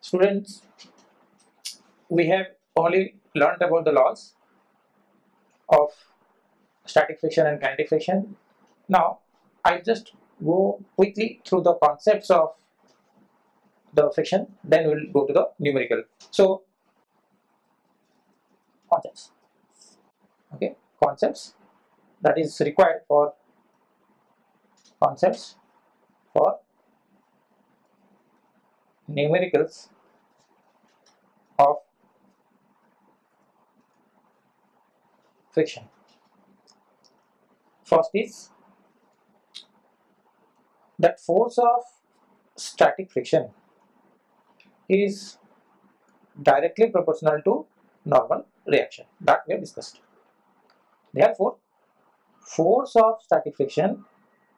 Students, we have only learned about the laws of static friction and kinetic friction. Now, I'll just go quickly through the concepts of the friction, then we'll go to the numerical. So, concepts. Okay, concepts that is required for concepts for numericals of friction. First is that force of static friction is directly proportional to normal reaction that we have discussed. Therefore, force of static friction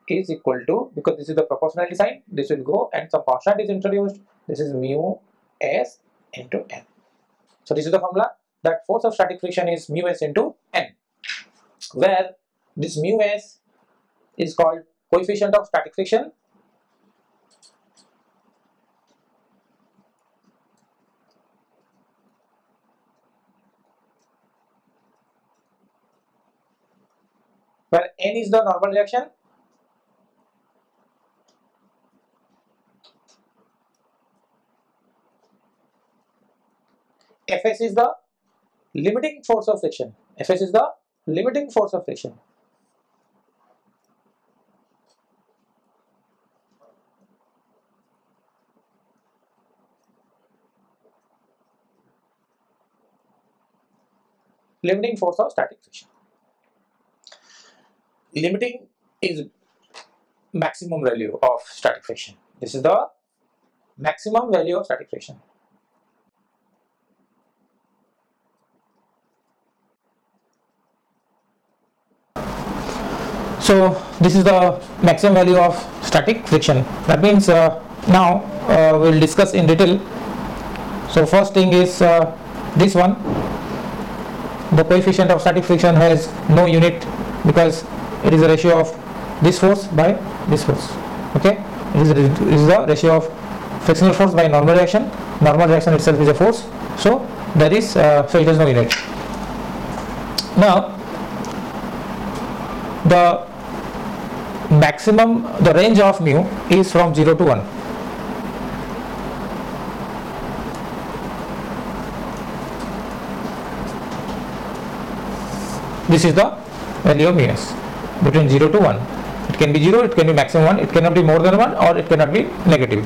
is equal to because this is the proportionality sign this will go and some constant is introduced this is mu s into n so this is the formula that force of static friction is mu s into n where this mu s is called coefficient of static friction. Where n is the normal reaction Fs is the limiting force of friction. Fs is the limiting force of friction. Limiting force of static friction. Limiting is maximum value of static friction. This is the maximum value of static friction. So this is the maximum value of static friction. That means uh, now uh, we'll discuss in detail. So first thing is uh, this one. The coefficient of static friction has no unit because it is a ratio of this force by this force. Okay? It is, it is the ratio of frictional force by normal reaction. Normal reaction itself is a force. So there is uh, so it has no unit. Now the maximum the range of mu is from 0 to 1 this is the value of mu s between 0 to 1 it can be 0 it can be maximum 1 it cannot be more than 1 or it cannot be negative.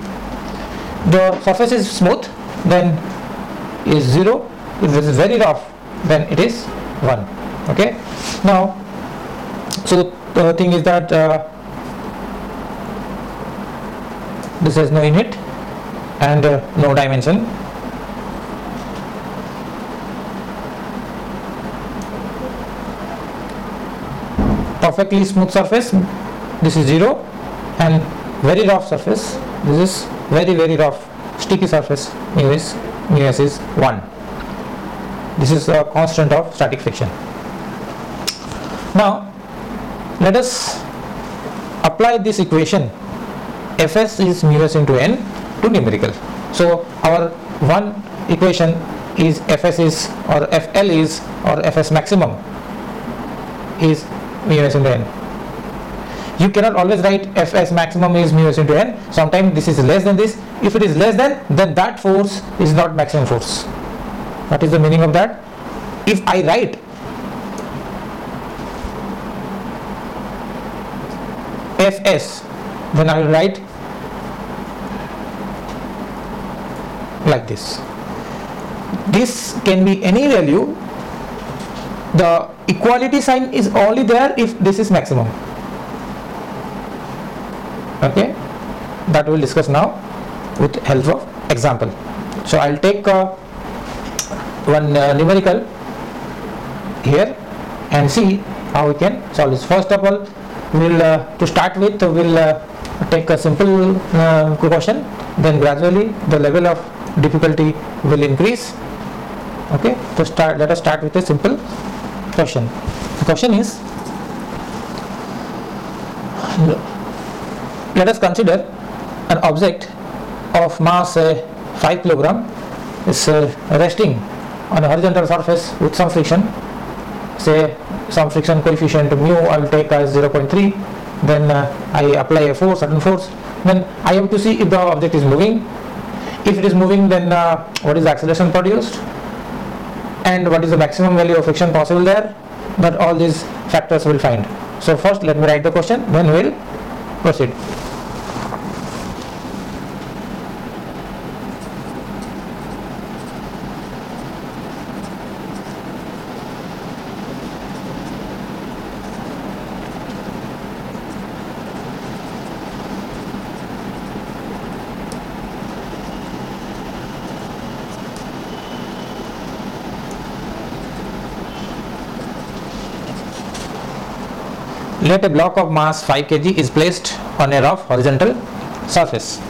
The surface is smooth then is 0 if it is very rough then it is 1 okay? Now so the thing is that uh, this has no unit and uh, no dimension. Perfectly smooth surface. This is 0 and very rough surface. This is very very rough sticky surface. Mu is is 1 this is a constant of static friction. Now let us apply this equation fs is mu into n to numerical. So our one equation is fs is or fl is or fs maximum is mu into n. You cannot always write fs maximum is mu s into n. Sometimes this is less than this. If it is less than then that force is not maximum force. What is the meaning of that? If i write fs then i will write like this. This can be any value. The equality sign is only there if this is maximum. Okay? That we'll discuss now with help of example. So i'll take uh, one uh, numerical here and see how we can solve this. First of all we'll uh, to start with we'll uh, take a simple uh, question then gradually the level of difficulty will increase. Okay? To start let us start with a simple question. The question is let us consider an object of mass uh, 5 kilogram is uh, resting on a horizontal surface with some friction. Say some friction coefficient mu I will take as 0.3 then uh, I apply a force certain force. Then I have to see if the object is moving. If it is moving then uh, what is the acceleration produced? And what is the maximum value of friction possible there? But all these factors will find. So first let me write the question. Then we'll proceed Let a block of mass 5 kg is placed on a rough horizontal surface.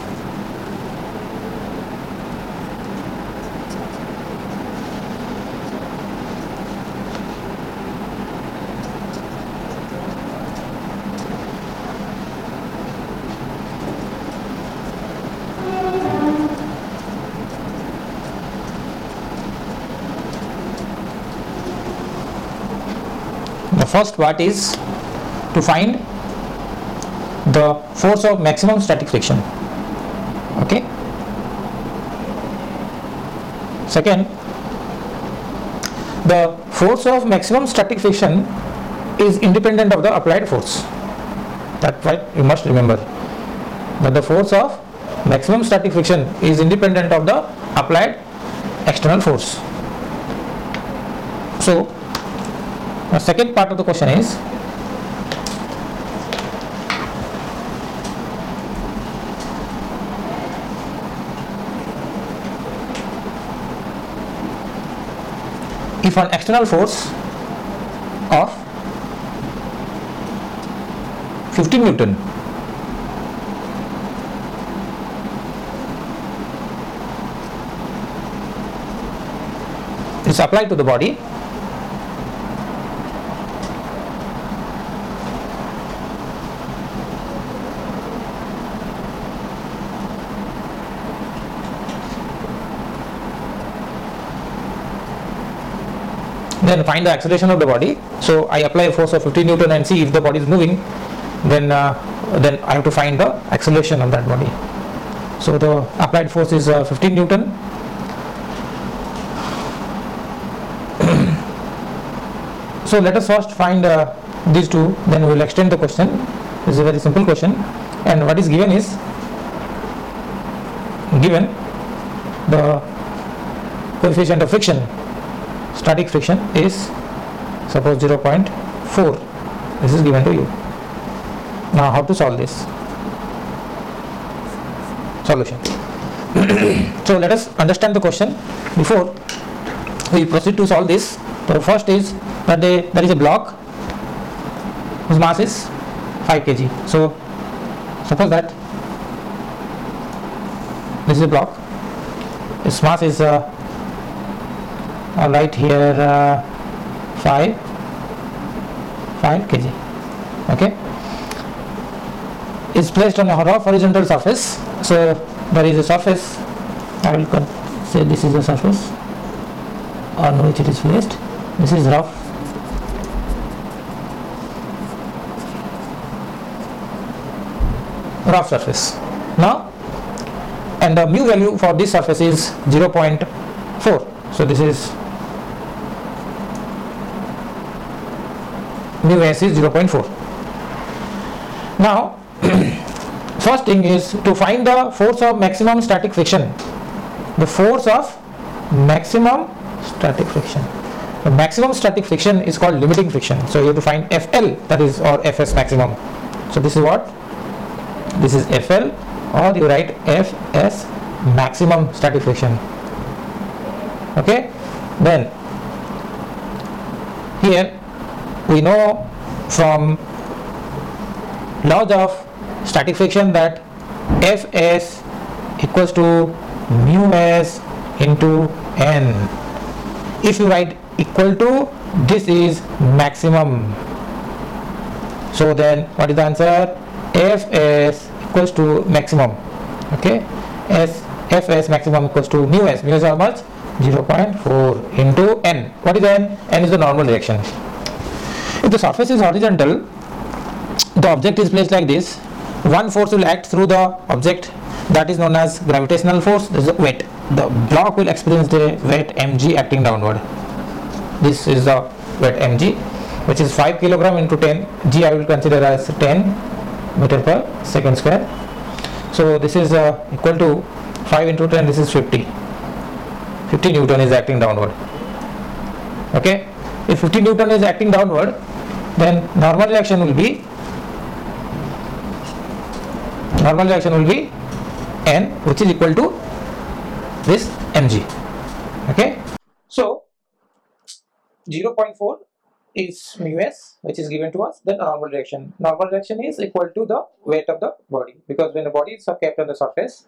The first part is to find the force of maximum static friction. Okay? Second the force of maximum static friction is independent of the applied force. That right you must remember that the force of maximum static friction is independent of the applied external force. So the second part of the question is an external force of 50 newton. Is applied to the body then find the acceleration of the body. So i apply a force of 50 newton and see if the body is moving. Then uh, then i have to find the acceleration of that body. So the applied force is uh, 15 newton. So let us first find uh, these two. Then we will extend the question. This is a very simple question. And what is given is given the coefficient of friction static friction is suppose 0.4 this is given to you. Now how to solve this? Solution. So let us understand the question. Before we proceed to solve this. The first is that they, there is a block whose mass is 5 kg. So suppose that this is a block. Its mass is uh, I'll write here uh, 5 5 kg. Okay. Is placed on a rough horizontal surface. So there is a surface. I will say this is the surface. On which it is placed. This is rough. Rough surface. Now and the mu value for this surface is 0.4 so this is mu s is 0.4 now first thing is to find the force of maximum static friction. The force of maximum static friction. The maximum static friction is called limiting friction. So you have to find fl that is or fs maximum. So this is what? This is fl or you write fs maximum static friction. Okay? Then here we know from laws of static friction that fs equals to mu s into n if you write equal to this is maximum so then what is the answer fs equals to maximum okay s Fs maximum equals to mu s. Mu s how much? 0.4 into n. What is n? n is the normal reaction. If the surface is horizontal, the object is placed like this. One force will act through the object that is known as gravitational force. This is weight. The block will experience the weight mg acting downward. This is the weight mg, which is 5 kilogram into 10. g I will consider as 10 meter per second square. So this is uh, equal to 5 into 10. This is 50. 50 newton is acting downward. Okay. If 50 newton is acting downward, then normal reaction will be normal reaction will be n which is equal to this mg. Okay? So 0.4 is mu s which is given to us the normal reaction. Normal reaction is equal to the weight of the body because when the body is kept on the surface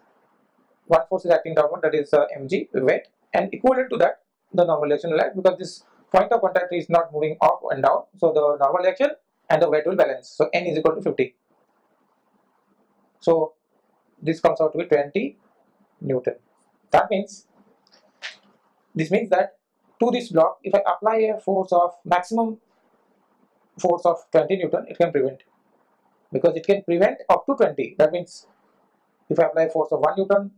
one force is acting downward that is uh, mg weight and equivalent to that the normal reaction will act because this point of contact is not moving up and down so the normal reaction and the weight will balance so n is equal to 50 so this comes out to be 20 Newton. That means, this means that to this block, if I apply a force of maximum force of 20 Newton, it can prevent. Because it can prevent up to 20. That means, if I apply force of 1 Newton,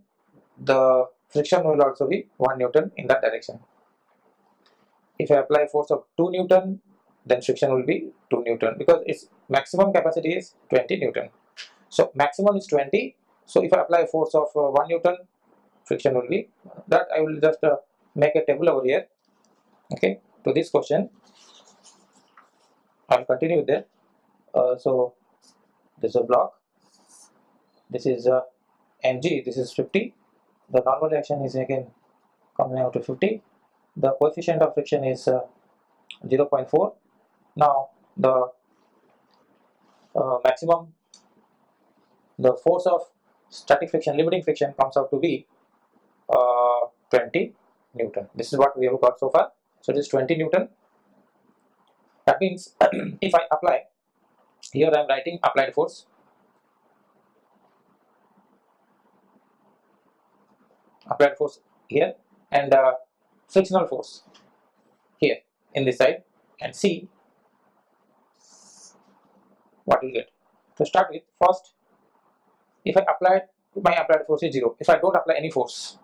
the friction will also be 1 Newton in that direction. If I apply force of 2 Newton, then friction will be 2 Newton because its maximum capacity is 20 Newton. So maximum is 20. So if I apply a force of uh, 1 Newton, friction will be that I will just uh, make a table over here. Okay, to this question, I'll continue there. Uh, so this is a block. This is uh, mg. This is 50. The normal reaction is again coming out to 50. The coefficient of friction is uh, 0.4. Now the uh, maximum the force of static friction, limiting friction comes out to be uh, 20 Newton. This is what we have got so far. So this 20 Newton. That means if I apply, here I am writing applied force. Applied force here and uh, frictional force here in this side and see what we get. To start with, first if I apply my applied force is 0 if I don't apply any force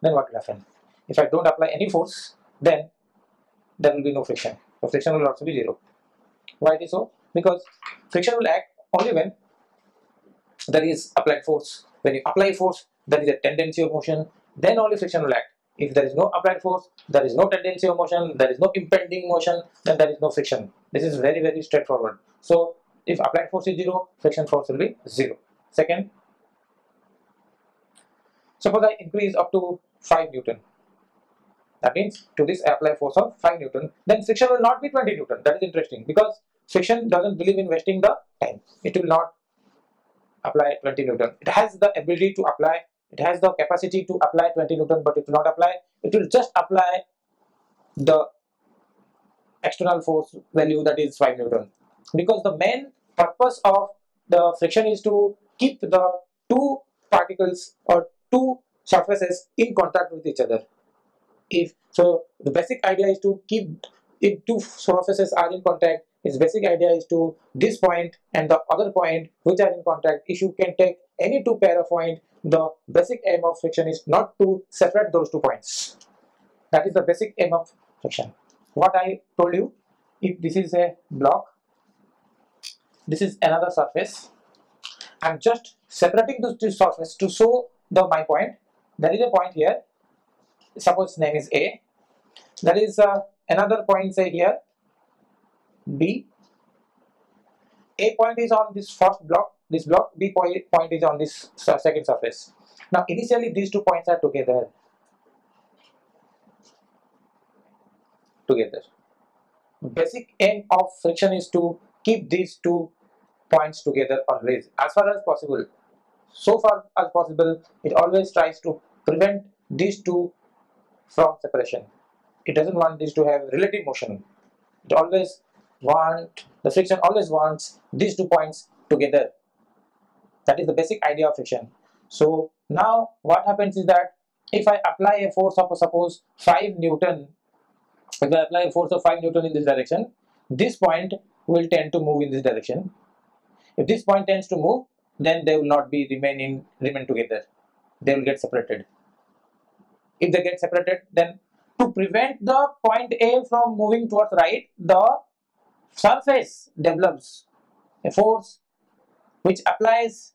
then what will happen? If I don't apply any force then there will be no friction. The friction will also be 0 why it is so? Because friction will act only when there is applied force. When you apply force there is a tendency of motion then only friction will act if there is no applied force there is no tendency of motion there is no impending motion then there is no friction this is very very straightforward so if applied force is 0 friction force will be 0. 0 Second, suppose I increase up to 5 Newton. That means to this I apply force of 5 Newton, then friction will not be 20 Newton. That is interesting because friction doesn't believe in wasting the time. It will not apply 20 Newton. It has the ability to apply, it has the capacity to apply 20 Newton, but it will not apply. It will just apply the external force value that is 5 Newton. Because the main purpose of the friction is to keep the two particles or two surfaces in contact with each other. If so, the basic idea is to keep if two surfaces are in contact. Its basic idea is to this point and the other point which are in contact. If you can take any two pair of point, the basic aim of friction is not to separate those two points. That is the basic aim of friction. What I told you, if this is a block, this is another surface I'm just separating those two surfaces to show the my point. There is a point here. Suppose name is A. There is uh, another point say here B. A point is on this first block. This block B point, point is on this second surface. Now initially these two points are together. Together. Basic aim of friction is to keep these two points together always as far as possible so far as possible it always tries to prevent these two from separation it doesn't want these to have relative motion it always want the friction always wants these two points together that is the basic idea of friction so Now what happens is that if I apply a force of suppose 5 Newton, if I apply a force of 5 Newton in this direction, this point will tend to move in this direction. If this point tends to move, then they will not be remaining remain together. They will get separated. If they get separated, then to prevent the point A from moving towards right, the surface develops a force which applies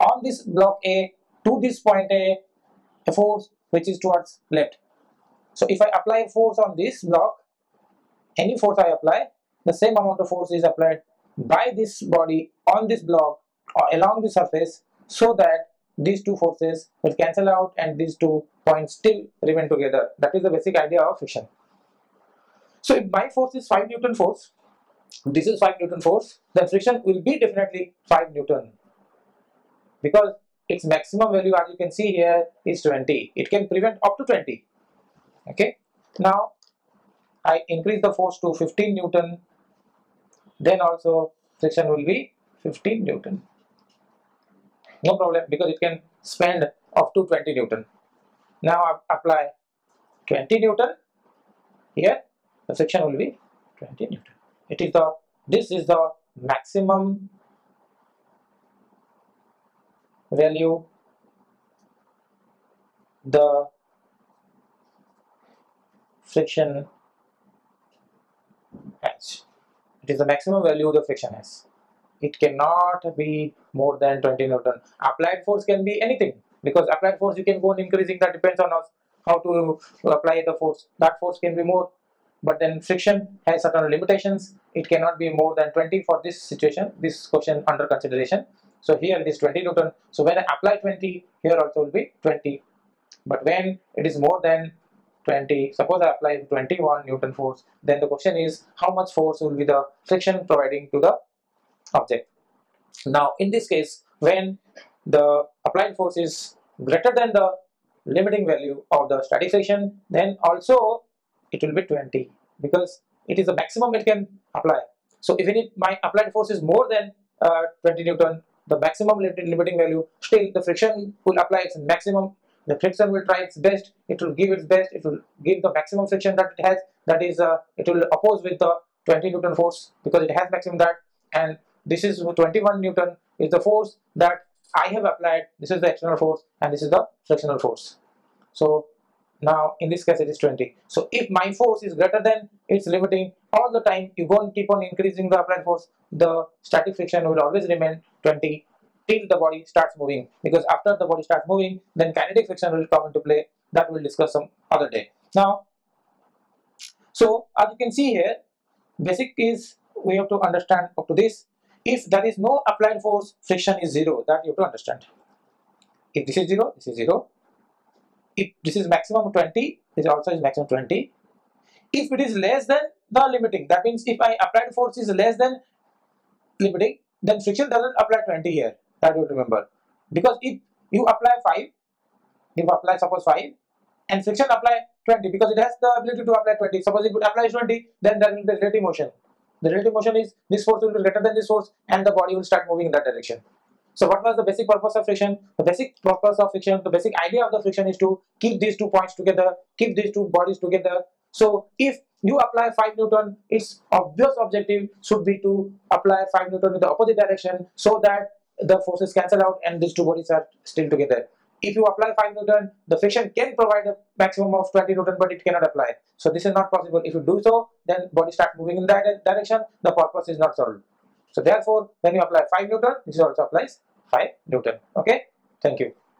on this block A to this point A a force which is towards left. So if I apply force on this block, any force I apply, the same amount of force is applied by this body on this block or along the surface so that these two forces will cancel out and these two points still remain together. That is the basic idea of friction. So if my force is 5 Newton force, this is 5 Newton force, then friction will be definitely 5 Newton because its maximum value as you can see here is 20. It can prevent up to 20. Okay. Now I increase the force to 15 Newton, then also friction will be 15 Newton. No problem because it can spend up to 20 Newton. Now I apply 20 Newton here the friction will be 20 Newton. It is the this is the maximum value the friction has. It is the maximum value the friction has. It cannot be more than 20 Newton. Applied force can be anything because applied force you can go on increasing that depends on us how to apply the force. That force can be more but then friction has certain limitations it cannot be more than 20 for this situation this question under consideration so here it is 20 newton. So when i apply 20 here also will be 20 but when it is more than 20 suppose i apply 21 newton force then the question is how much force will be the friction providing to the object? Now in this case when the applied force is greater than the limiting value of the static friction then also it will be 20 because it is the maximum it can apply. So if it, my applied force is more than uh, 20 Newton, the maximum limiting value, still the friction will apply its maximum. The friction will try its best. It will give its best. It will give the maximum friction that it has. That is, uh, it will oppose with the 20 Newton force because it has maximum that. And this is 21 Newton is the force that I have applied. This is the external force, and this is the frictional force. So now in this case it is 20 so if my force is greater than its limiting all the time you and keep on increasing the applied force the static friction will always remain 20 till the body starts moving. Because after the body starts moving then kinetic friction will come into play. That we'll discuss some other day. Now so as you can see here basic is we have to understand up to this. If there is no applied force friction is zero. That you have to understand. If this is zero this is zero if this is maximum 20 this also is maximum 20 if it is less than the limiting. That means if I applied force is less than limiting then friction doesn't apply 20 here. That you remember. Because if you apply 5 if you apply suppose 5 and friction apply 20 because it has the ability to apply 20 suppose if it applies 20 then there will be relative motion. The relative motion is this force will be greater than this force and the body will start moving in that direction so what was the basic purpose of friction? The basic purpose of friction, the basic idea of the friction is to keep these two points together, keep these two bodies together. So if you apply 5 Newton, its obvious objective should be to apply 5 Newton in the opposite direction so that the forces cancel out and these two bodies are still together. If you apply 5 Newton, the friction can provide a maximum of 20 Newton, but it cannot apply. So this is not possible. If you do so, then body starts moving in that direction, the purpose is not solved. So therefore, when you apply 5 Newton, this also applies 5 Newton. Okay, thank you.